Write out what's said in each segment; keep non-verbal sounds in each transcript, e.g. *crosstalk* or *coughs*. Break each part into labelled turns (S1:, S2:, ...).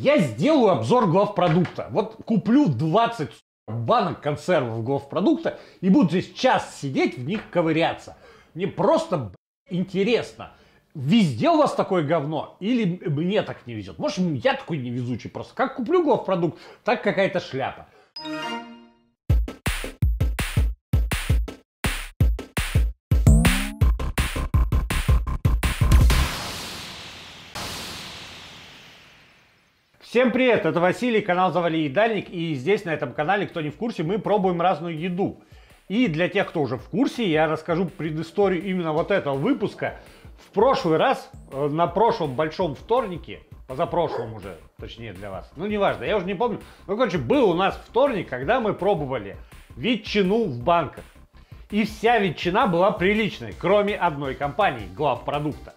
S1: Я сделаю обзор главпродукта. Вот куплю 20 банок консервов главпродукта и буду здесь час сидеть в них ковыряться. Мне просто интересно, везде у вас такое говно или мне так не везет? Может, я такой невезучий просто. Как куплю главпродукт, так какая-то шляпа. Всем привет, это Василий, канал Завали Едальник, и здесь на этом канале, кто не в курсе, мы пробуем разную еду. И для тех, кто уже в курсе, я расскажу предысторию именно вот этого выпуска. В прошлый раз, э, на прошлом большом вторнике, позапрошлом уже, точнее для вас, ну неважно, я уже не помню, ну короче, был у нас вторник, когда мы пробовали ветчину в банках. И вся ветчина была приличной, кроме одной компании, главпродукта.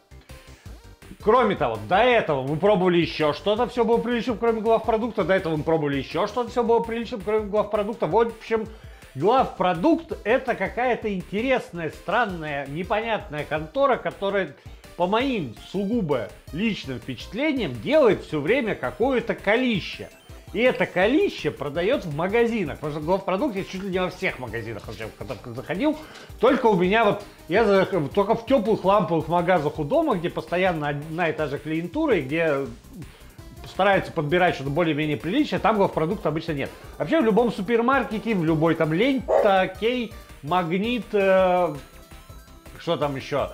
S1: Кроме того, до этого мы пробовали еще что-то, все было приличным, кроме главпродукта. До этого мы пробовали еще что-то, все было приличным, кроме главпродукта. В общем, главпродукт это какая-то интересная, странная, непонятная контора, которая по моим сугубо личным впечатлениям делает все время какое-то колище. И это колище продается в магазинах. Потому что главпродукт есть чуть ли не во всех магазинах, в которых заходил. Только у меня вот, я только в теплых ламповых магазах у дома, где постоянно одна и та же клиентура, и где стараются подбирать что-то более-менее приличное, там главпродукта обычно нет. Вообще в любом супермаркете, в любой там лента, кей, магнит, э, что там еще,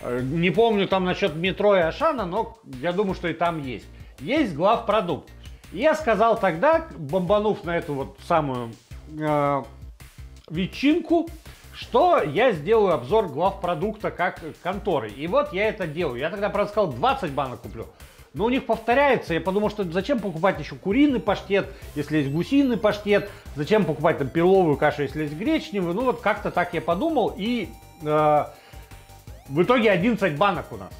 S1: э, не помню там насчет метро и Ашана, но я думаю, что и там есть. Есть главпродукт. Я сказал тогда, бомбанув на эту вот самую э, ветчинку, что я сделаю обзор глав продукта как конторы. И вот я это делаю. Я тогда, правда, сказал, 20 банок куплю. Но у них повторяется. Я подумал, что зачем покупать еще куриный паштет, если есть гусиный паштет. Зачем покупать там перловую кашу, если есть гречневую. Ну вот как-то так я подумал. И э, в итоге 11 банок у нас.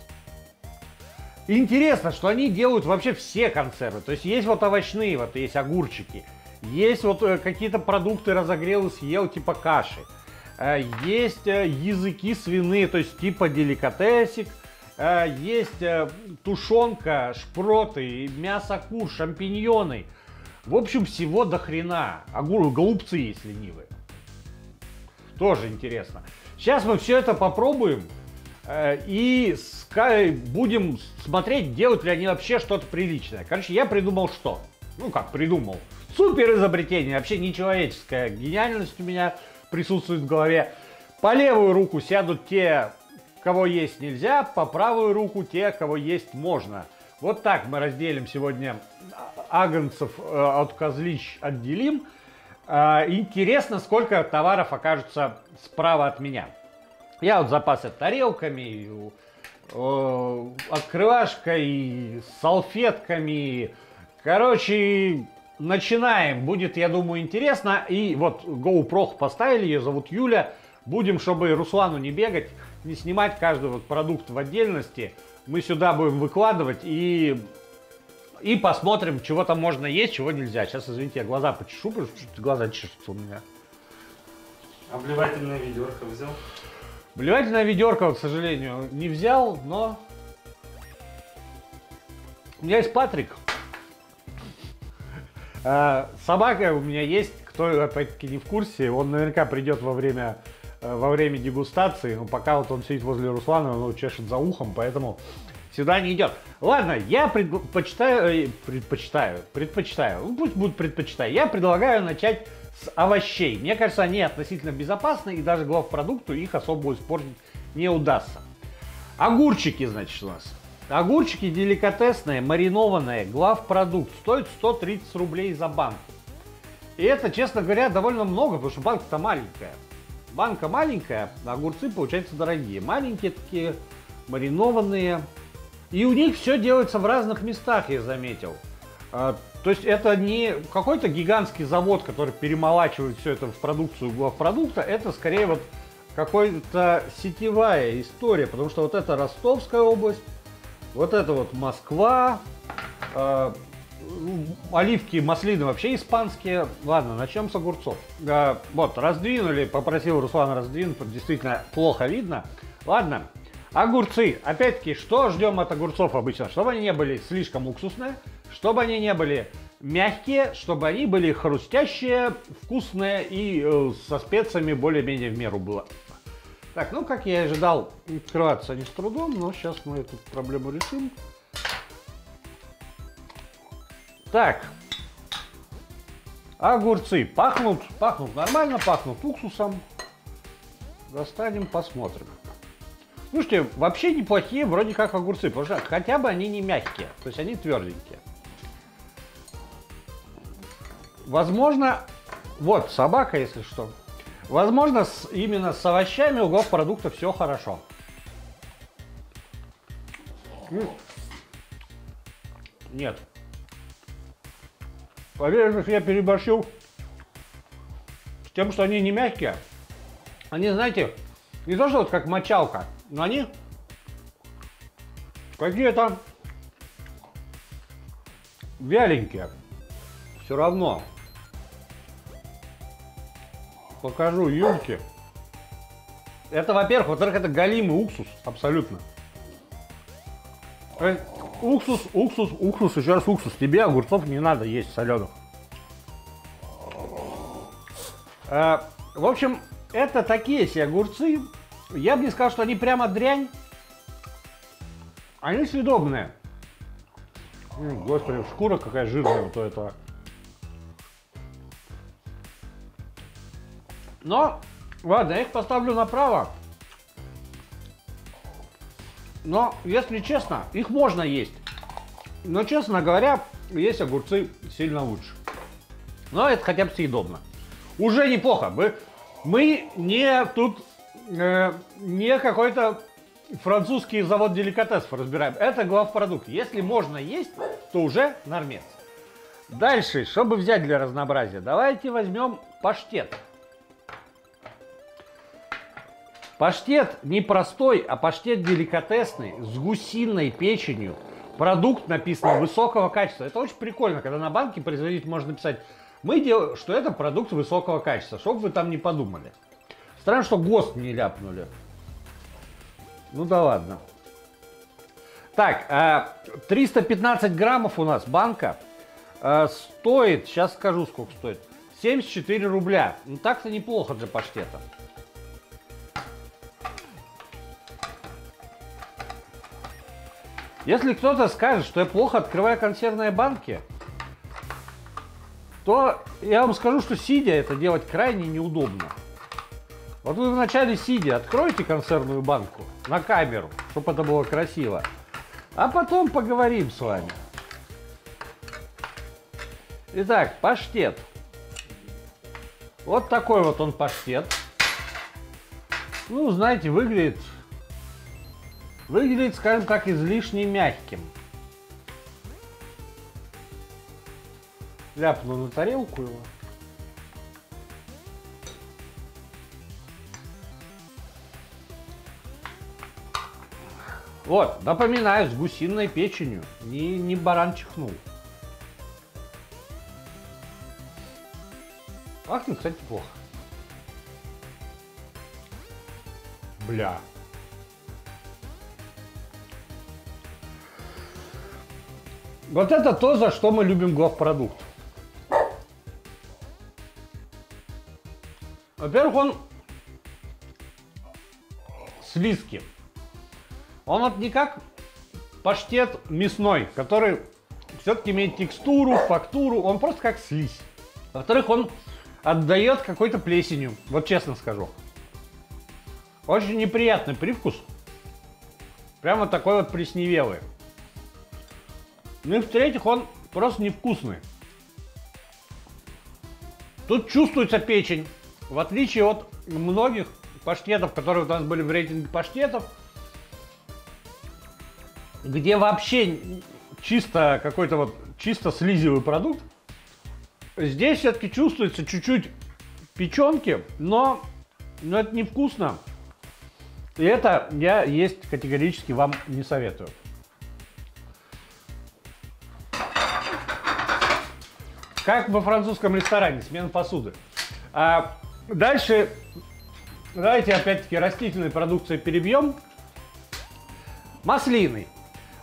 S1: Интересно, что они делают вообще все консервы. То есть есть вот овощные, вот есть огурчики. Есть вот э, какие-то продукты разогрел и съел, типа каши. Э, есть э, языки свиные, то есть типа деликатесик. Есть тушенка, шпроты, мясо кур, шампиньоны. В общем, всего до хрена. Огур, голубцы есть ленивые. Тоже интересно. Сейчас мы все это попробуем. И будем смотреть, делают ли они вообще что-то приличное. Короче, я придумал что? Ну как придумал? Супер изобретение, вообще нечеловеческая гениальность у меня присутствует в голове. По левую руку сядут те, кого есть нельзя, по правую руку те, кого есть можно. Вот так мы разделим сегодня агнцев э, от козлищ отделим. Э, интересно, сколько товаров окажется справа от меня. Я вот запасся тарелками, открывашкой, салфетками. Короче, начинаем. Будет, я думаю, интересно. И вот GoPro поставили, ее зовут Юля. Будем, чтобы Руслану не бегать, не снимать каждый вот продукт в отдельности. Мы сюда будем выкладывать и, и посмотрим, чего там можно есть, чего нельзя. Сейчас, извините, я глаза почешу, потому что глаза чешутся у меня.
S2: Обливательное ведерко взял?
S1: Блевательная ведерко, к сожалению, не взял, но... У меня есть Патрик. А, собака у меня есть, кто опять-таки не в курсе, он наверняка придет во время, э, во время дегустации, но пока вот он сидит возле Руслана, он чешет за ухом, поэтому сюда не идет. Ладно, я предпочитаю, э, предпочитаю, предпочитаю, ну пусть будет предпочитаю, я предлагаю начать с овощей. Мне кажется, они относительно безопасны, и даже главпродукту их особо испортить не удастся. Огурчики, значит, у нас. Огурчики деликатесные, маринованные, главпродукт. Стоит 130 рублей за банку. И это, честно говоря, довольно много, потому что банка-то маленькая. Банка маленькая, а огурцы, получаются дорогие. Маленькие такие, маринованные. И у них все делается в разных местах, я заметил. То есть это не какой-то гигантский завод, который перемолачивает все это в продукцию главпродукта, это скорее вот какая-то сетевая история, потому что вот это Ростовская область, вот это вот Москва, э, оливки, маслины вообще испанские. Ладно, начнем с огурцов. Э, вот, раздвинули, попросил Руслан раздвинуть, действительно плохо видно. Ладно, огурцы. Опять-таки, что ждем от огурцов обычно? Чтобы они не были слишком уксусные, чтобы они не были мягкие, чтобы они были хрустящие, вкусные и э, со специями более-менее в меру было. Так, ну как я и ожидал, открываться не с трудом, но сейчас мы эту проблему решим. Так, огурцы пахнут, пахнут нормально, пахнут уксусом. Достанем, посмотрим. Слушайте, вообще неплохие вроде как огурцы, потому что хотя бы они не мягкие, то есть они тверденькие. Возможно, вот собака, если что. Возможно, с, именно с овощами у продукта все хорошо. Нет. Поверь, что я переборщил с тем, что они не мягкие. Они, знаете, не то, что вот как мочалка, но они какие-то вяленькие. Все равно. Покажу Юльке. Это, во-первых, во-вторых, это галимый уксус, абсолютно. Э, уксус, уксус, уксус, еще раз уксус. Тебе огурцов не надо есть соленых. Э, в общем, это такие себе огурцы. Я бы не сказал, что они прямо дрянь. Они съедобные. Господи, шкура какая жирная вот у этого. Но, ладно, я их поставлю направо. Но, если честно, их можно есть. Но, честно говоря, есть огурцы сильно лучше. Но это хотя бы съедобно. Уже неплохо. Мы, мы не тут э, не какой-то французский завод деликатесов разбираем. Это главпродукт. Если можно есть, то уже нормец. Дальше, чтобы взять для разнообразия, давайте возьмем паштет. Паштет не простой, а паштет деликатесный, с гусиной печенью. Продукт написан высокого качества. Это очень прикольно, когда на банке производитель может написать, мы делаем, что это продукт высокого качества, чтобы вы там не подумали. Странно, что ГОСТ не ляпнули. Ну да ладно. Так, 315 э, граммов у нас банка. Э, стоит, сейчас скажу сколько стоит, 74 рубля. Ну так-то неплохо для паштета. Если кто-то скажет, что я плохо открываю консервные банки, то я вам скажу, что сидя это делать крайне неудобно. Вот вы вначале сидя откройте консервную банку на камеру, чтобы это было красиво, а потом поговорим с вами. Итак, паштет. Вот такой вот он паштет. Ну, знаете, выглядит Выглядит, скажем так, излишне мягким. Ляпну на тарелку его. Вот, напоминаю, с гусиной печенью. Не, не баран чихнул. Пахнет, кстати, плохо. Бля. Вот это то, за что мы любим главпродукт. Во-первых, он слизкий. Он вот не как паштет мясной, который все-таки имеет текстуру, фактуру, он просто как слизь. Во-вторых, он отдает какой-то плесенью, вот честно скажу. Очень неприятный привкус. Прямо такой вот плесневелый. Ну и в-третьих, он просто невкусный. Тут чувствуется печень. В отличие от многих паштетов, которые у нас были в рейтинге паштетов, где вообще чисто какой-то вот чисто слизевый продукт, здесь все-таки чувствуется чуть-чуть печенки, но, но это невкусно. И это я есть категорически вам не советую. Как во французском ресторане, смена посуды. А дальше, давайте опять-таки растительной продукцией перебьем. Маслины.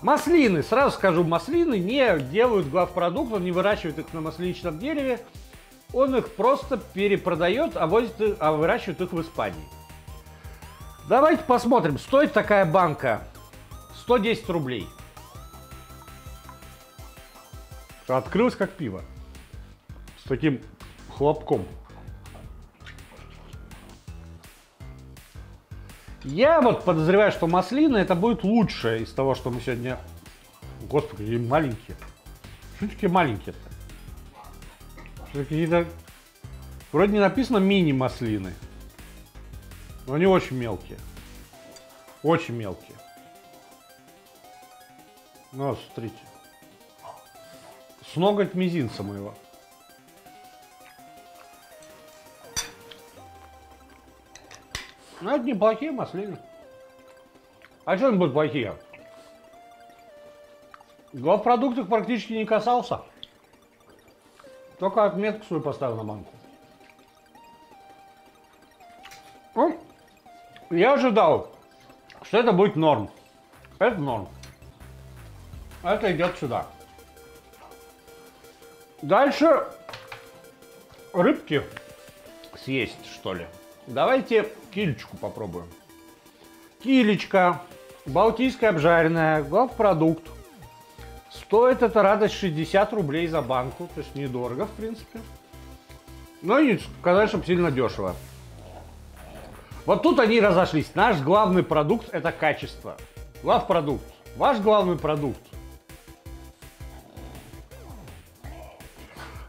S1: Маслины, сразу скажу, маслины не делают главпродукт, он не выращивает их на масличном дереве, он их просто перепродает, а, возит, а выращивает их в Испании. Давайте посмотрим, стоит такая банка 110 рублей. Открылась как пиво. С таким хлопком. Я вот подозреваю, что маслины это будет лучшее из того, что мы сегодня... Господи, какие маленькие. Что такие маленькие-то? Что какие-то... Вроде не написано мини-маслины. Но они очень мелкие. Очень мелкие. Ну, смотрите. С ноготь мизинца моего. Ну, это неплохие маслины. А что они будут плохие? Главпродукт их практически не касался. Только отметку свою поставил на банку. Ну, я ожидал, что это будет норм. Это норм. Это идет сюда. Дальше рыбки съесть, что ли. Давайте килечку попробуем. Килечка, балтийская обжаренная, главпродукт. Стоит эта радость 60 рублей за банку, то есть недорого, в принципе. Но не сказать, чтобы сильно дешево. Вот тут они разошлись. Наш главный продукт – это качество. Главпродукт. Ваш главный продукт.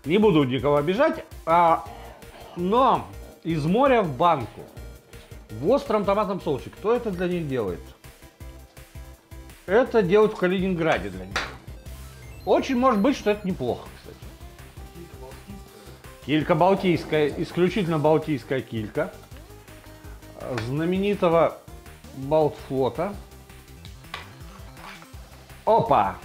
S1: Не буду никого обижать, а, но из моря в банку. В остром томатном соусе. Кто это для них делает? Это делают в Калининграде для них. Очень может быть, что это неплохо, кстати. Килька балтийская, исключительно балтийская килька. Знаменитого Балтфлота. Опа!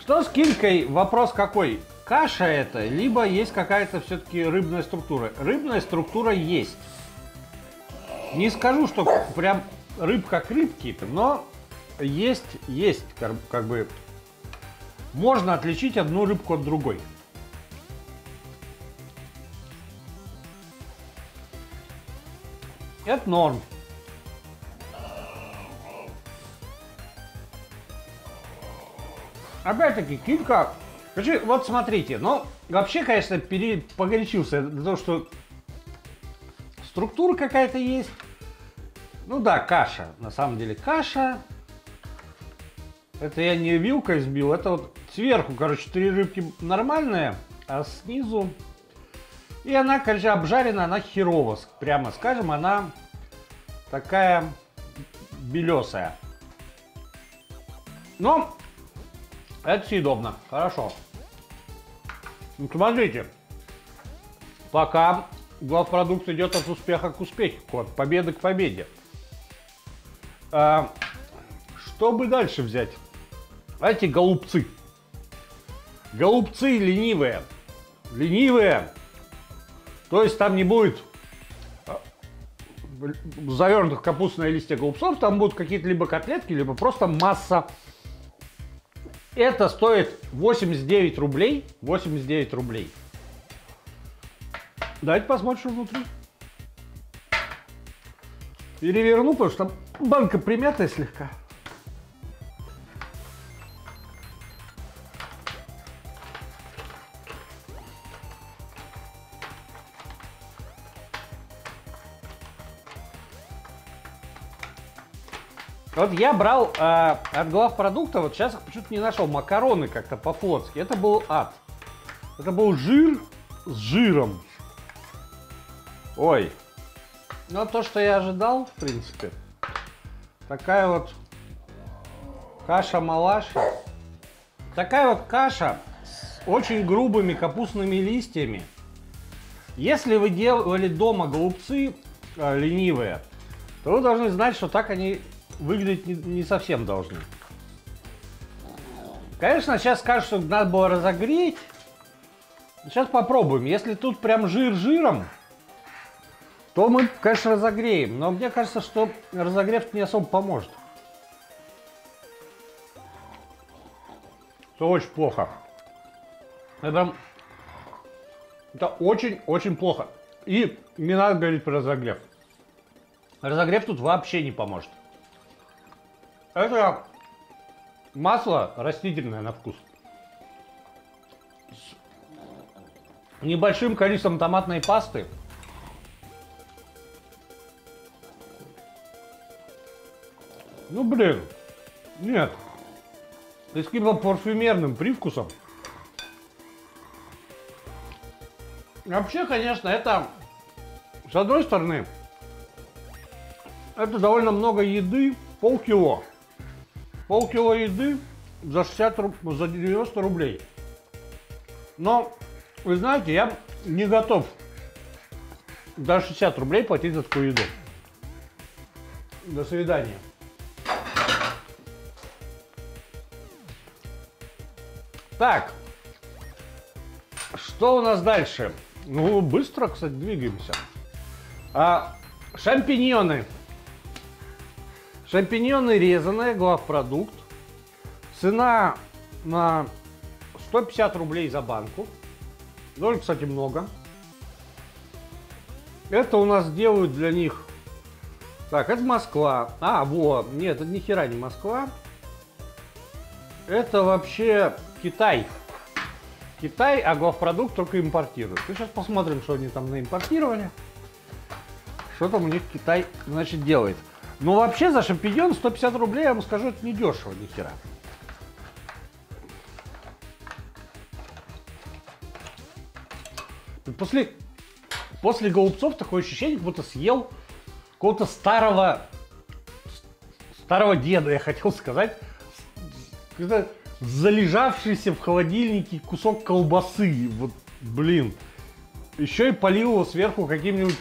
S1: Что с килькой? Вопрос какой? Каша это, либо есть какая-то все-таки рыбная структура. Рыбная структура есть. Не скажу, что прям рыб как рыбки, но есть, есть, как, как бы, можно отличить одну рыбку от другой. Это норм. Опять-таки, килька Короче, вот смотрите, ну, вообще, конечно, пере... погорячился за то, что структура какая-то есть. Ну да, каша, на самом деле каша. Это я не вилкой сбил, это вот сверху, короче, три рыбки нормальные, а снизу... И она, короче, обжарена, она херово, прямо скажем, она такая белесая. Но это съедобно, хорошо. Ну, смотрите, пока главпродукт идет от успеха к успеху, от победы к победе. А, что бы дальше взять? Эти голубцы. Голубцы ленивые. Ленивые. То есть там не будет а, завернутых капустные листья голубцов, там будут какие-то либо котлетки, либо просто масса это стоит 89 рублей. 89 рублей. Давайте посмотрим, что внутри. Переверну, потому что банка примятая слегка. Вот я брал э, от главпродукта, вот сейчас их почему-то не нашел, макароны как-то по-флотски. Это был ад. Это был жир с жиром. Ой. Ну, то, что я ожидал, в принципе. Такая вот каша-малаша. Такая вот каша с очень грубыми капустными листьями. Если вы делали дома голубцы э, ленивые, то вы должны знать, что так они выглядеть не, совсем должны. Конечно, сейчас скажут, что надо было разогреть. Сейчас попробуем. Если тут прям жир жиром, то мы, конечно, разогреем. Но мне кажется, что разогрев не особо поможет. Это очень плохо. Это. Это очень-очень плохо. И не надо говорить про разогрев. Разогрев тут вообще не поможет. Это масло растительное на вкус. С небольшим количеством томатной пасты. Ну блин, нет. И с каким-то парфюмерным привкусом. Вообще, конечно, это, с одной стороны, это довольно много еды, полкило. Полкило еды за 60 руб... за 90 рублей. Но, вы знаете, я не готов за 60 рублей платить за такую еду. До свидания. Так, что у нас дальше? Ну, быстро, кстати, двигаемся. А, шампиньоны. Шампиньоны резаные, главпродукт. Цена на 150 рублей за банку. Довольно, кстати, много. Это у нас делают для них... Так, это Москва. А, вот. Нет, это ни хера не Москва. Это вообще Китай. Китай, а главпродукт только импортирует. И сейчас посмотрим, что они там наимпортировали. Что там у них Китай, значит, делает. Ну, вообще, за шампиньон 150 рублей, я вам скажу, это не дешево, ни хера. После, после голубцов такое ощущение, как будто съел какого-то старого, старого деда, я хотел сказать. Залежавшийся в холодильнике кусок колбасы. Вот, блин. Еще и полил его сверху каким-нибудь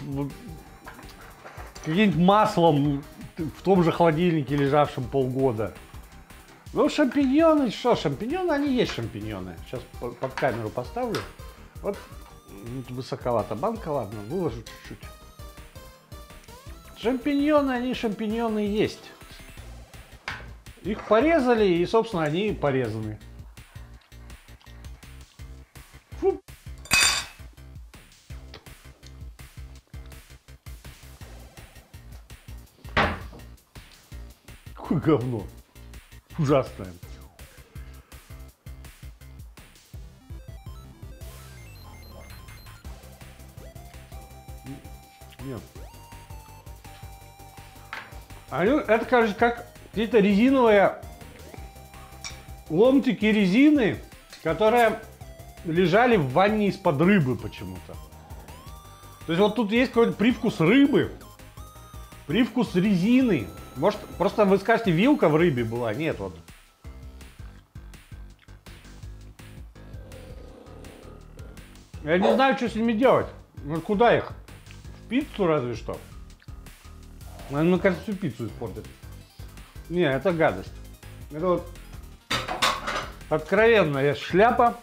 S1: каким-нибудь маслом в том же холодильнике, лежавшем полгода. Ну, шампиньоны, что, шампиньоны, они есть шампиньоны. Сейчас под камеру поставлю. Вот высоковато банка, ладно, выложу чуть-чуть. Шампиньоны, они шампиньоны есть. Их порезали, и, собственно, они порезаны. Говно. Ужасное. Нет. Они, это, кажется, как какие-то резиновые ломтики резины, которые лежали в ванне из-под рыбы почему-то. То есть вот тут есть какой-то привкус рыбы, привкус резины. Может, просто вы скажете, вилка в рыбе была? Нет, вот. Я не знаю, что с ними делать. Ну, куда их? В пиццу разве что. Мне кажется, всю пиццу испортит. Не, это гадость. Это вот откровенная шляпа.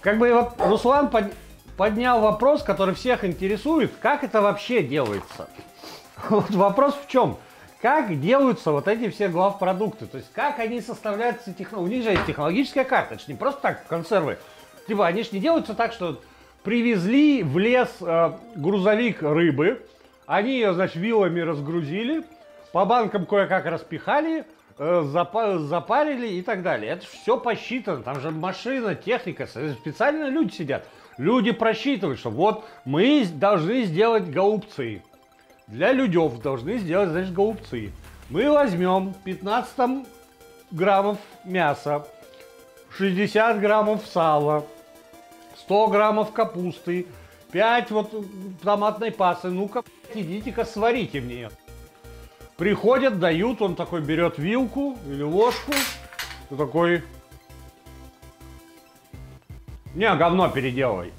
S1: Как бы вот Руслан под, поднял вопрос, который всех интересует, как это вообще делается. *laughs* Вот вопрос в чем? Как делаются вот эти все главпродукты? То есть как они составляются, техно... у них же есть технологическая карта, это же не просто так консервы. Типа они же не делаются так, что привезли в лес э, грузовик рыбы, они ее, значит, вилами разгрузили, по банкам кое-как распихали, э, запарили и так далее. Это все посчитано, там же машина, техника, специально люди сидят. Люди просчитывают, что вот мы должны сделать голубцы. Для людей должны сделать, значит, голубцы. Мы возьмем 15 граммов мяса, 60 граммов сала, 100 граммов капусты, 5 вот томатной пасты. Ну-ка, идите-ка сварите мне. Приходят, дают, он такой берет вилку или ложку, такой, не, говно переделывай.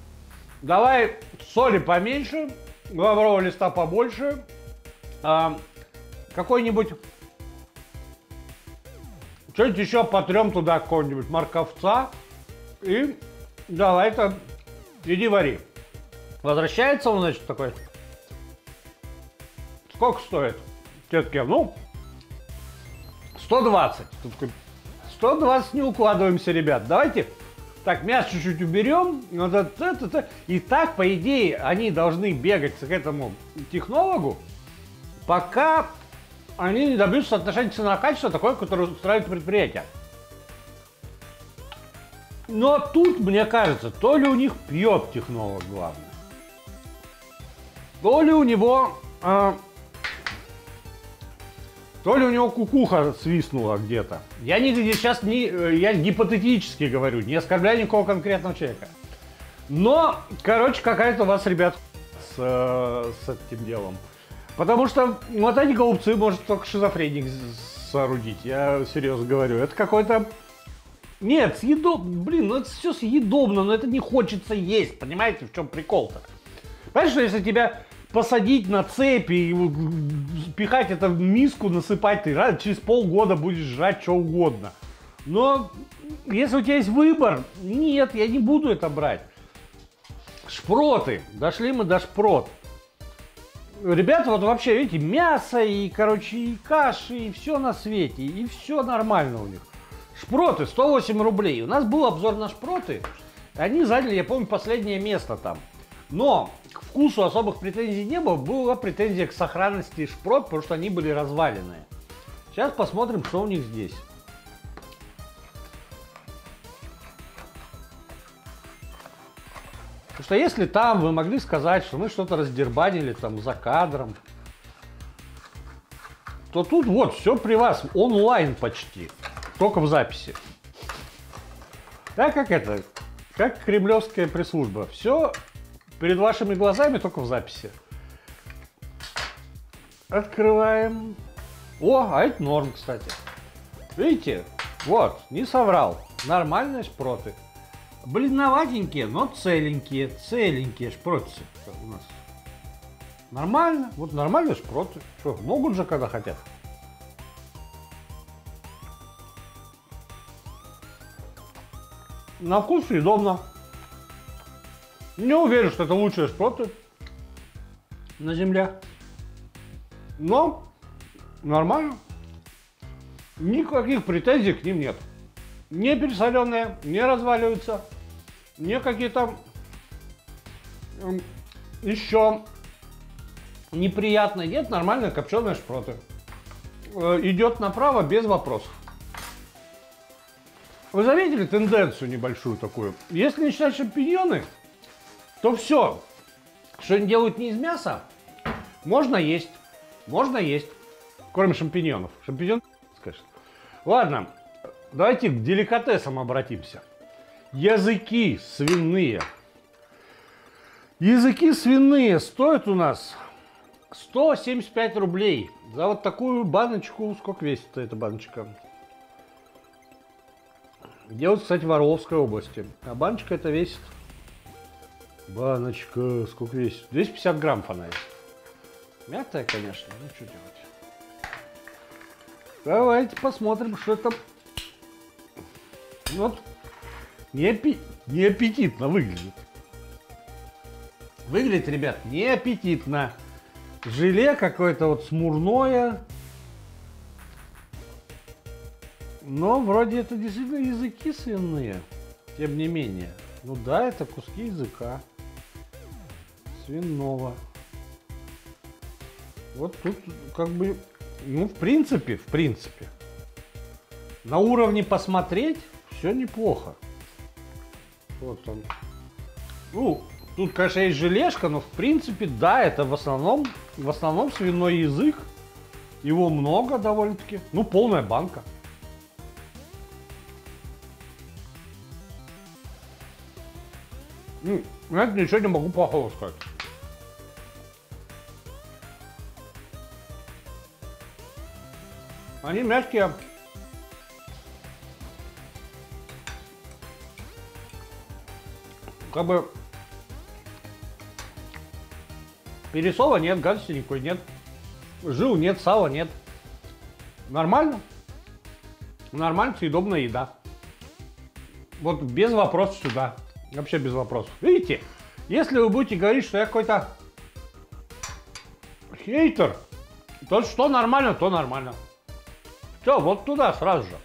S1: Давай соли поменьше, лаврового листа побольше, а, какой-нибудь, что-нибудь еще потрем туда какого-нибудь морковца, и давай-ка, иди вари. Возвращается он, значит, такой, сколько стоит? Тетке, ну, 120. Тут такой, 120 не укладываемся, ребят. Давайте так, мясо чуть-чуть уберем. Вот это, это, это. И так, по идее, они должны бегать к этому технологу, пока они не добьются соотношения цена-качество такое, которое устраивает предприятие. Но тут, мне кажется, то ли у них пьет технолог главное, то ли у него а, то ли у него кукуха свистнула где-то. Я не, сейчас не, э, я гипотетически говорю, не оскорбляю никакого конкретного человека. Но, короче, какая-то у вас, ребят, с, э, с этим делом. Потому что вот эти голубцы может только шизофреник соорудить. Я серьезно говорю. Это какой-то... Нет, съедобно. Блин, ну это все съедобно, но это не хочется есть. Понимаете, в чем прикол-то? Понимаешь, что если тебя посадить на цепи и пихать это в миску, насыпать, ты через полгода будешь жрать что угодно. Но если у тебя есть выбор, нет, я не буду это брать. Шпроты. Дошли мы до шпрот. Ребята, вот вообще, видите, мясо и, короче, и каши, и все на свете, и все нормально у них. Шпроты, 108 рублей. У нас был обзор на шпроты. Они заняли, я помню, последнее место там. Но к вкусу особых претензий не было, была претензия к сохранности шпрот, потому что они были разваленные. Сейчас посмотрим, что у них здесь. Потому что если там вы могли сказать, что мы что-то раздербанили там за кадром, то тут вот все при вас онлайн почти, только в записи. Так как это, как кремлевская пресс-служба, все Перед вашими глазами только в записи. Открываем. О, а это норм, кстати. Видите? Вот, не соврал. Нормальные шпроты. Бледноватенькие, но целенькие. Целенькие шпроты у нас. Нормально. Вот нормальные шпроты. Что, могут же, когда хотят. На вкус съедобно. Не уверен, что это лучшие шпроты на земле. Но нормально. Никаких претензий к ним нет. Не пересоленные, не разваливаются, не какие-то еще неприятные. Нет, нормальные копченые шпроты. Э, идет направо без вопросов. Вы заметили тенденцию небольшую такую? Если не считать шампиньоны, то все, что они делают не из мяса, можно есть. Можно есть. Кроме шампиньонов. Шампиньон, скажешь. Ладно, давайте к деликатесам обратимся. Языки свиные. Языки свиные стоят у нас 175 рублей. За вот такую баночку, сколько весит эта баночка? Делают, кстати, в Орловской области. А баночка это весит Баночка, сколько весит? 250 грамм она есть. Мятая, конечно, ну что делать. Давайте посмотрим, что там. Вот. Не, аппи... не аппетитно выглядит. Выглядит, ребят, не аппетитно. Желе какое-то вот смурное. Но вроде это действительно языки свиные. Тем не менее. Ну да, это куски языка свиного. Вот тут как бы, ну в принципе, в принципе, на уровне посмотреть все неплохо. Вот он. Ну, тут, конечно, есть желешка, но в принципе, да, это в основном, в основном свиной язык. Его много довольно-таки. Ну, полная банка. Ну, я ничего не могу плохого сказать. Они мягкие. Как бы пересола нет, гадости никакой нет. Жил нет, сала нет. Нормально. Нормально, съедобная еда. Вот без вопросов сюда. Вообще без вопросов. Видите, если вы будете говорить, что я какой-то хейтер, то что нормально, то нормально. Все, вот туда сразу же.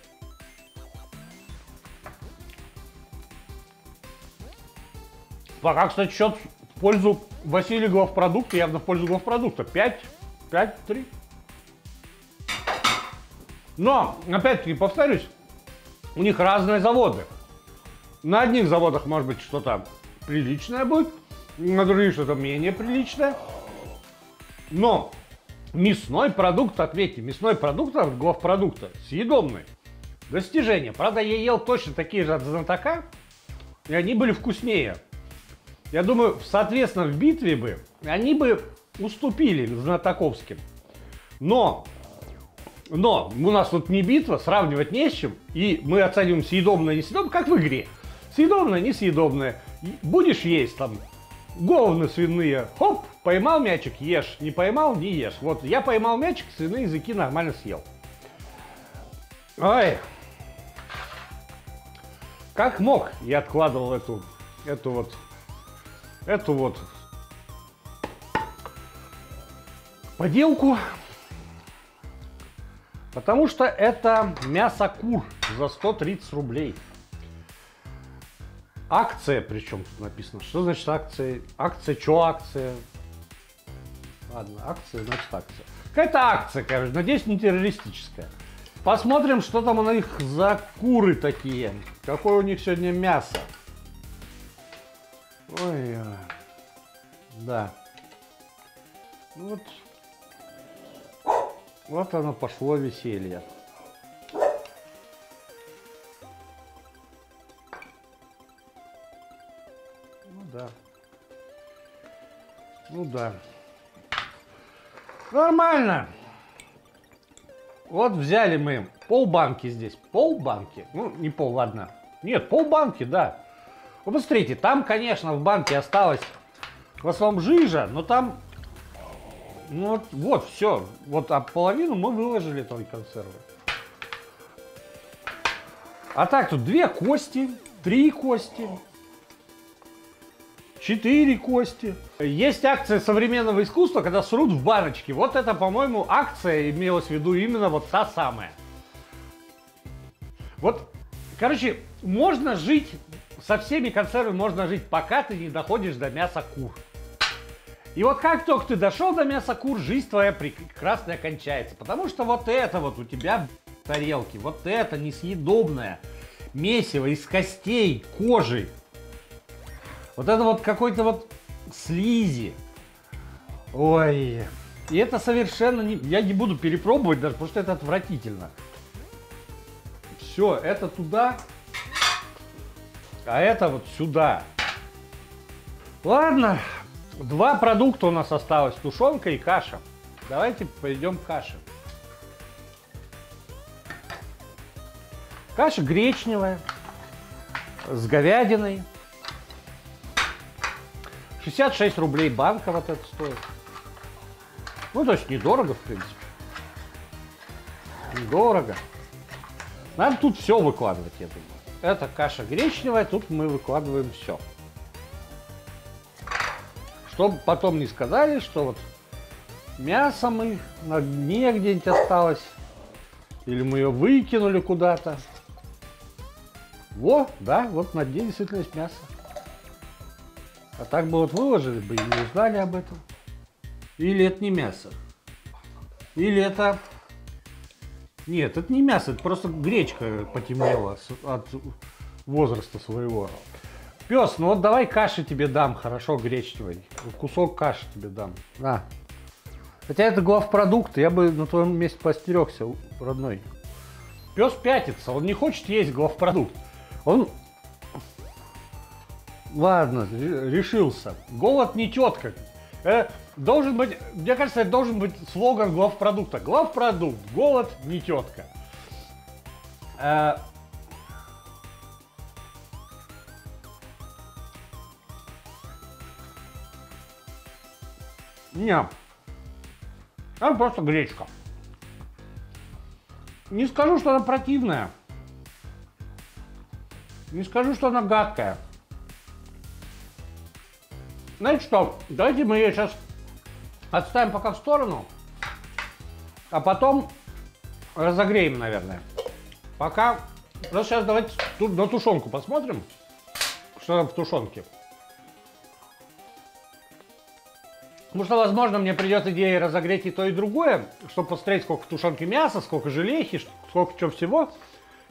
S1: Пока, кстати, счет в пользу Василия Главпродукта, явно в пользу Главпродукта. 5, 5, 3. Но, опять-таки, повторюсь, у них разные заводы. На одних заводах, может быть, что-то приличное будет, на других что-то менее приличное. Но мясной продукт, ответьте, мясной продукт от главпродукта съедобный. Достижение. Правда, я ел точно такие же от знатока, и они были вкуснее. Я думаю, соответственно, в битве бы они бы уступили знатоковским. Но, но у нас тут не битва, сравнивать не с чем, и мы оцениваем съедобное, несъедобное, как в игре. Съедобное, несъедобное. Будешь есть там говны свиные, хоп, поймал мячик, ешь, не поймал, не ешь. Вот я поймал мячик, свиные языки нормально съел. Ой, как мог, я откладывал эту, эту вот, эту вот поделку, потому что это мясо кур за 130 рублей. Акция, причем тут написано. Что значит акция? Акция, что акция? Ладно, акция, значит акция. Какая-то акция, короче, надеюсь, не террористическая. Посмотрим, что там у них за куры такие. Какое у них сегодня мясо. Ой, да. Вот. Вот оно пошло веселье. Ну да. Ну да. Нормально. Вот взяли мы полбанки здесь. Полбанки. Ну, не пол, ладно. Нет, полбанки, да. Вы посмотрите, там, конечно, в банке осталось в основном жижа, но там, ну вот, вот все. Вот а половину мы выложили той консервы. А так тут две кости, три кости, четыре кости. Есть акция современного искусства, когда срут в баночки. Вот это, по-моему, акция имелась в виду именно вот та самая. Вот, короче, можно жить, со всеми консервами можно жить, пока ты не доходишь до мяса кур. И вот как только ты дошел до мяса кур, жизнь твоя прекрасная кончается. Потому что вот это вот у тебя в тарелке, вот это несъедобное месиво из костей, кожи, вот это вот какой-то вот слизи. Ой. И это совершенно не... Я не буду перепробовать даже, потому что это отвратительно. Все, это туда, а это вот сюда. Ладно, два продукта у нас осталось, тушенка и каша. Давайте пойдем к каше. Каша гречневая, с говядиной. 66 рублей банка вот это стоит. Ну, то есть недорого, в принципе. Недорого. Надо тут все выкладывать, я думаю. Это каша гречневая, тут мы выкладываем все. Чтобы потом не сказали, что вот мясо мы на дне где-нибудь осталось. Или мы ее выкинули куда-то. Во, да, вот на дне действительно есть мясо. А так бы вот выложили бы и не узнали об этом. Или это не мясо. Или это... Нет, это не мясо, это просто гречка потемнела от возраста своего. Пес, ну вот давай каши тебе дам, хорошо, гречневой. Кусок каши тебе дам. На. Хотя это главпродукт, я бы на твоем месте постерегся, родной. Пес пятится, он не хочет есть главпродукт. Он Ладно, решился. Голод не четко. Э, должен быть, мне кажется, это должен быть слоган главпродукта. Главпродукт, голод не тетка. Э, не, там просто гречка. Не скажу, что она противная. Не скажу, что она гадкая. Знаете что, давайте мы ее сейчас отставим пока в сторону, а потом разогреем, наверное. Пока, просто сейчас давайте тут на тушенку посмотрим, что там в тушенке. Потому что, возможно, мне придет идея разогреть и то, и другое, чтобы посмотреть, сколько в тушенке мяса, сколько желехи, сколько чего всего.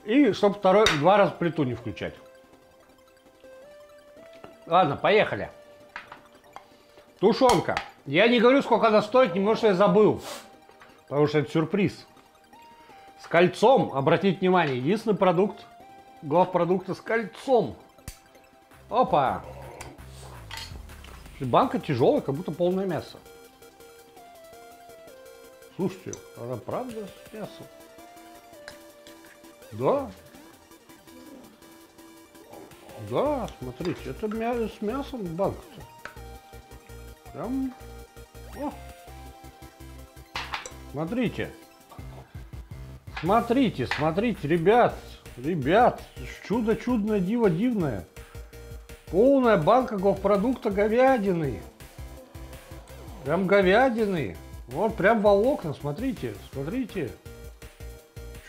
S1: И чтобы второй, два раза плиту не включать. Ладно, поехали. Тушенка. Я не говорю, сколько она стоит, не потому что я забыл. Потому что это сюрприз. С кольцом, обратите внимание, единственный продукт, главпродукта с кольцом. Опа! Банка тяжелая, как будто полное мясо. Слушайте, она правда с мясом? Да. Да, смотрите, это мя с мясом банка-то. Прям... О. Смотрите. Смотрите, смотрите, ребят. Ребят, чудо чудное, диво дивное. Полная банка говпродукта говядины. Прям говядины. Вот прям волокна, смотрите, смотрите.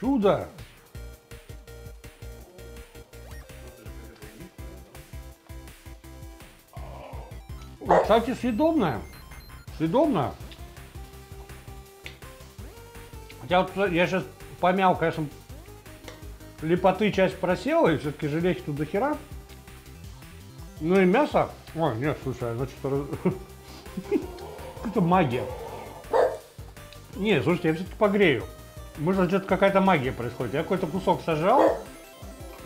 S1: Чудо. Кстати, съедобная. Съедобная. Хотя вот я сейчас помял, конечно, липоты часть просела, и все-таки железки тут до хера. Ну и мясо. Ой, нет, слушай, значит, это *laughs* магия. Не, слушайте, я все-таки погрею. Может, что-то какая-то магия происходит. Я какой-то кусок сажал,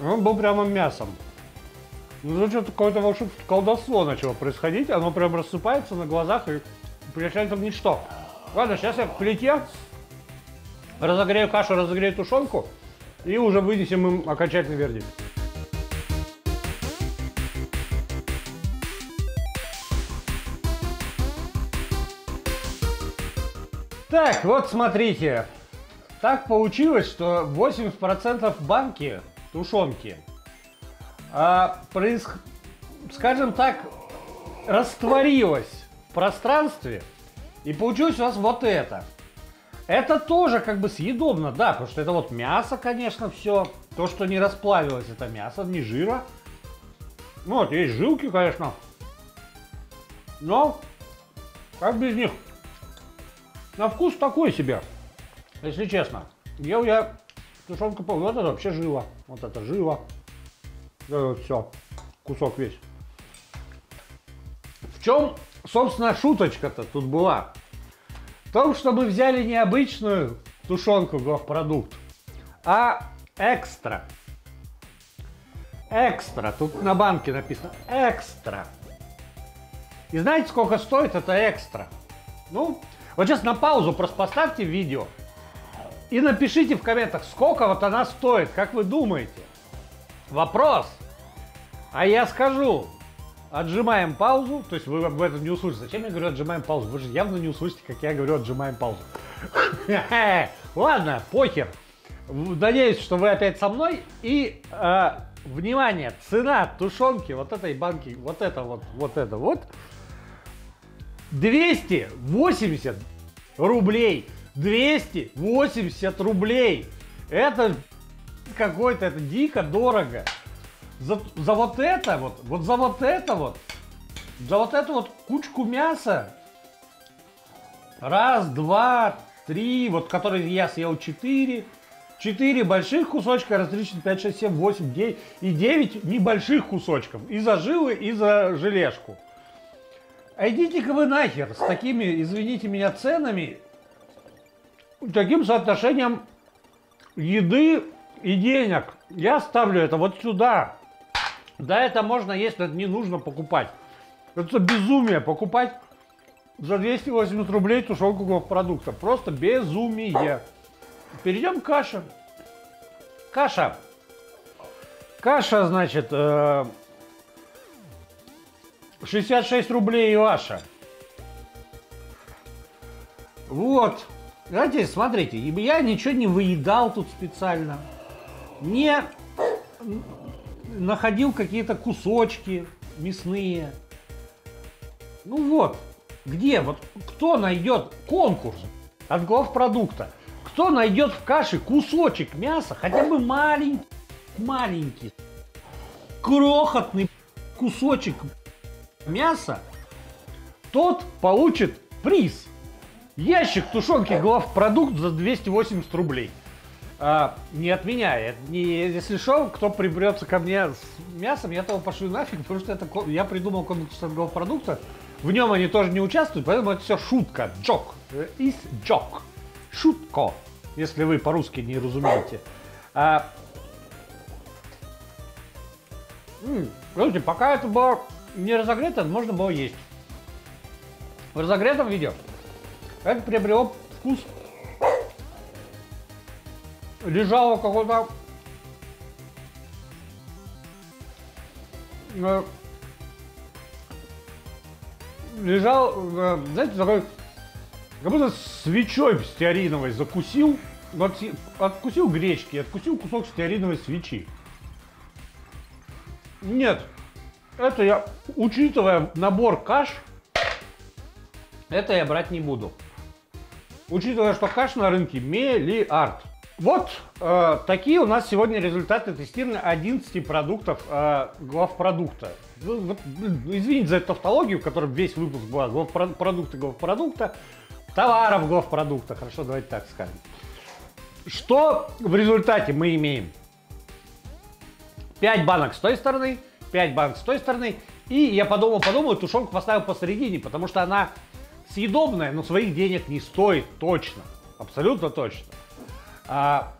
S1: он был прямо мясом. Ну, что-то какое-то волшебство, колдовство начало происходить. Оно прям рассыпается на глазах и превращается в ничто. Ладно, сейчас я в плите разогрею кашу, разогрею тушенку и уже вынесем им окончательный вердикт. Так, вот смотрите. Так получилось, что 80% банки тушенки, а, происх... скажем так, растворилось в пространстве, и получилось у нас вот это. Это тоже как бы съедобно, да, потому что это вот мясо, конечно, все. То, что не расплавилось, это мясо, не жира. Ну вот, есть жилки, конечно. Но, как без них? На вкус такой себе, если честно. Ел я тушенку вот это вообще жила. Вот это жила. Это все, кусок весь. В чем, собственно, шуточка-то тут была? В том, что мы взяли не обычную тушенку главпродукт, а экстра. Экстра. Тут на банке написано экстра. И знаете, сколько стоит это экстра? Ну, вот сейчас на паузу просто поставьте видео и напишите в комментах, сколько вот она стоит, как вы думаете. Вопрос. А я скажу. Отжимаем паузу, то есть вы об этом не услышите. Зачем я говорю отжимаем паузу? Вы же явно не услышите, как я говорю отжимаем паузу. *laughs* Ладно, похер. Надеюсь, что вы опять со мной. И, э, внимание, цена тушенки вот этой банки, вот это вот, вот это вот, 280 рублей. 280 рублей. Это какой-то, это дико дорого. За, за вот это вот, вот за вот это вот, за вот эту вот кучку мяса. Раз, два, три, вот который я съел четыре. Четыре больших кусочка различных 5, 6, 7, 8, 9 и 9 небольших кусочков. И за жилы, и за желешку. А идите-ка вы нахер с такими, извините меня, ценами, таким соотношением еды и денег. Я ставлю это вот сюда. Да, это можно есть, это не нужно покупать. Это безумие покупать за 280 рублей тушенку продукта. Просто безумие. Перейдем к каше. Каша. Каша, значит, э, 66 рублей и ваша. Вот. Знаете, смотрите, я ничего не выедал тут специально. Не находил какие-то кусочки мясные. Ну вот, где, вот кто найдет конкурс от главпродукта? Кто найдет в каше кусочек мяса, хотя бы маленький, маленький, крохотный кусочек мяса, тот получит приз. Ящик тушенки главпродукт за 280 рублей. А, не от меня. Это не, если что, кто приберется ко мне с мясом, я того пошлю нафиг, потому что это, я придумал конкурс главпродукта. В нем они тоже не участвуют, поэтому это все шутка. Джок. Из джок. Шутко. Если вы по-русски не разумеете. А, Слушайте, пока это было не разогрето, можно было есть. В разогретом виде это приобрело вкус лежало какого-то э, лежал, э, знаете, такой, как будто свечой стеариновой закусил, вот си- откусил гречки, откусил кусок стеариновой свечи. Нет, это я, учитывая набор каш, это я брать не буду. Учитывая, что каш на рынке миллиард. Вот э, такие у нас сегодня результаты тестирования 11 продуктов э, главпродукта. Вот, ну, извините за эту тавтологию, в которой весь выпуск была главпро- продукты главпродукта, товаров главпродукта, хорошо, давайте так скажем. Что в результате мы имеем? 5 банок с той стороны, 5 банок с той стороны. И я подумал, подумал, тушенку поставил посередине, потому что она съедобная, но своих денег не стоит точно. Абсолютно точно. А,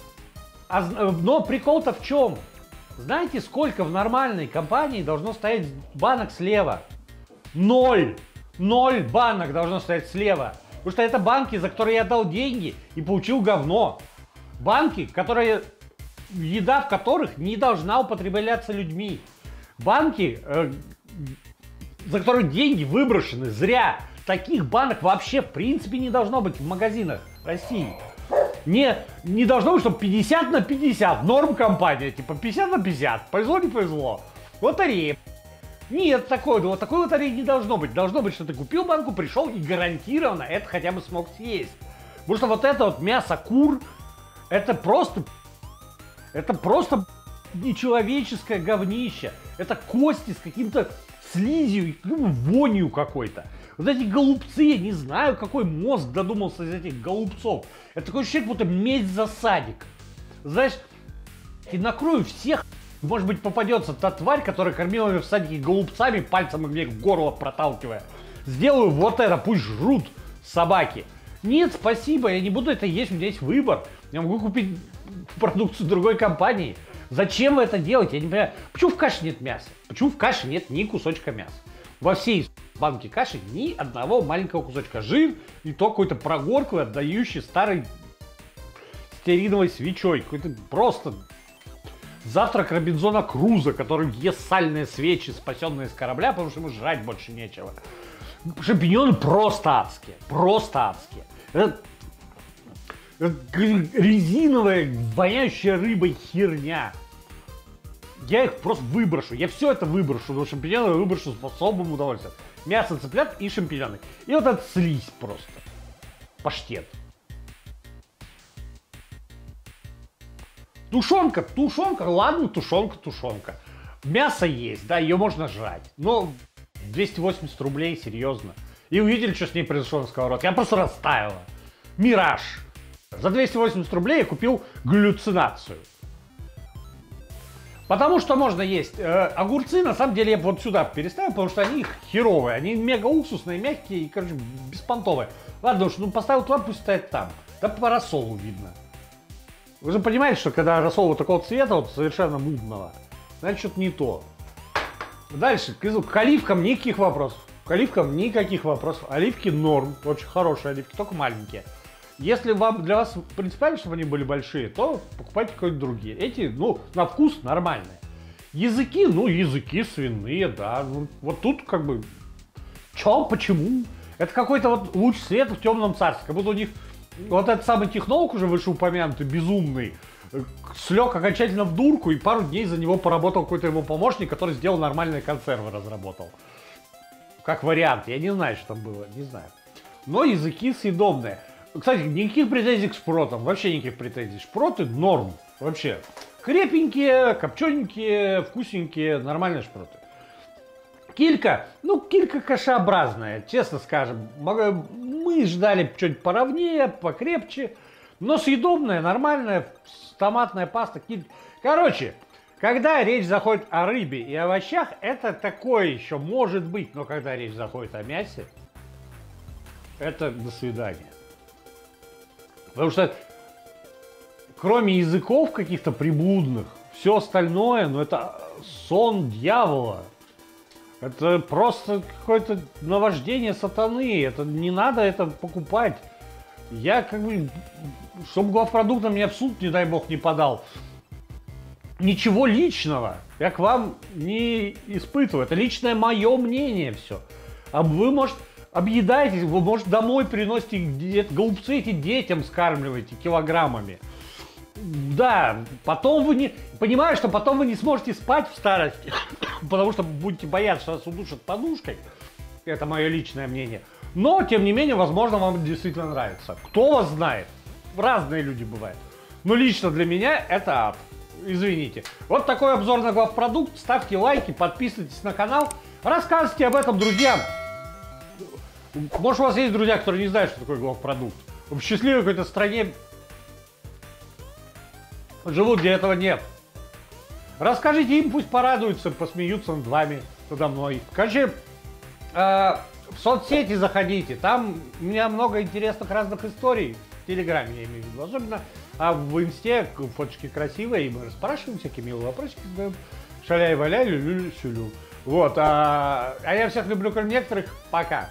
S1: а э, но прикол-то в чем? Знаете, сколько в нормальной компании должно стоять банок слева? Ноль! Ноль банок должно стоять слева. Потому что это банки, за которые я дал деньги и получил говно. Банки, которые еда в которых не должна употребляться людьми. Банки, э, за которые деньги выброшены зря. Таких банок вообще в принципе не должно быть в магазинах России. Не, не должно быть, чтобы 50 на 50, норм компания, типа 50 на 50, повезло, не повезло. Лотерея. Нет, такой, вот такой лотереи не должно быть. Должно быть, что ты купил банку, пришел и гарантированно это хотя бы смог съесть. Потому что вот это вот мясо кур, это просто это просто нечеловеческое говнище. Это кости с каким-то слизью, ну, вонью какой-то. Вот эти голубцы, я не знаю, какой мозг додумался из этих голубцов. Это такой ощущение, будто медь за садик. Знаешь, и накрою всех, может быть, попадется та тварь, которая кормила меня в садике голубцами, пальцем мне в горло проталкивая. Сделаю вот это, пусть жрут собаки. Нет, спасибо, я не буду это есть, у меня есть выбор. Я могу купить продукцию другой компании. Зачем вы это делаете? Я не понимаю. Почему в каше нет мяса? Почему в каше нет ни кусочка мяса? Во всей банке каши ни одного маленького кусочка. Жир и то какой-то прогорклый, отдающий старой стериновой свечой. Какой-то просто завтрак Робинзона Круза, который ест сальные свечи, спасенные с корабля, потому что ему жрать больше нечего. Шампиньоны просто адские. Просто адские. Это это резиновая, воняющая рыбой херня. Я их просто выброшу. Я все это выброшу. Но шампиньоны я выброшу с особым удовольствием. Мясо цыплят и шампиньоны. И вот эта слизь просто. Паштет. Тушенка, тушенка, ладно, тушенка, тушенка. Мясо есть, да, ее можно жрать. Но 280 рублей, серьезно. И увидели, что с ней произошло на сковородке. Она просто растаяла. Мираж. За 280 рублей я купил галлюцинацию. Потому что можно есть. Э, огурцы, на самом деле, я вот сюда переставил, потому что они херовые. Они мега уксусные, мягкие и, короче, беспонтовые. Ладно уж, ну поставил туда, пусть стоит там. Да по рассолу видно. Вы же понимаете, что когда рассол вот такого цвета, вот совершенно мутного, значит, что-то не то. Дальше, к оливкам никаких вопросов. К оливкам никаких вопросов. Оливки норм, очень хорошие оливки, только маленькие. Если вам для вас принципиально, чтобы они были большие, то покупайте какие-нибудь другие. Эти, ну, на вкус нормальные. Языки, ну, языки свиные, да. Ну, вот тут как бы, чё, почему? Это какой-то вот луч света в темном царстве. Как будто у них вот этот самый технолог уже вышеупомянутый, безумный, э, слег окончательно в дурку и пару дней за него поработал какой-то его помощник, который сделал нормальные консервы, разработал. Как вариант, я не знаю, что там было, не знаю. Но языки съедобные. Кстати, никаких претензий к шпротам, вообще никаких претензий. Шпроты норм, вообще. Крепенькие, копчененькие, вкусненькие, нормальные шпроты. Килька, ну, килька кашеобразная, честно скажем. Мы ждали что-нибудь поровнее, покрепче, но съедобная, нормальная, томатная паста. Килька. Короче, когда речь заходит о рыбе и овощах, это такое еще может быть, но когда речь заходит о мясе, это до свидания. Потому что кроме языков каких-то приблудных, все остальное, ну это сон дьявола. Это просто какое-то наваждение сатаны. Это не надо это покупать. Я как бы, чтобы главпродуктом мне в суд, не дай бог, не подал. Ничего личного я к вам не испытываю. Это личное мое мнение все. А вы, может, объедаетесь, вы, может, домой приносите голубцы эти детям скармливаете килограммами. Да, потом вы не... Понимаю, что потом вы не сможете спать в старости, *coughs* потому что будете бояться, что вас удушат подушкой. Это мое личное мнение. Но, тем не менее, возможно, вам действительно нравится. Кто вас знает? Разные люди бывают. Но лично для меня это ад. Извините. Вот такой обзор на главпродукт. Ставьте лайки, подписывайтесь на канал. Рассказывайте об этом друзьям. Может, у вас есть друзья, которые не знают, что такое главпродукт. В счастливой какой-то стране живут, где этого нет. Расскажите им, пусть порадуются, посмеются над вами, надо мной. Короче, э, в соцсети заходите, там у меня много интересных разных историй. В Телеграме я имею в виду, особенно. А в Инсте фоточки красивые, и мы спрашиваем всякие милые вопросики, задаем. Шаляй-валяй, лю-лю-лю-сюлю. Вот, а, а я всех люблю, кроме некоторых. Пока.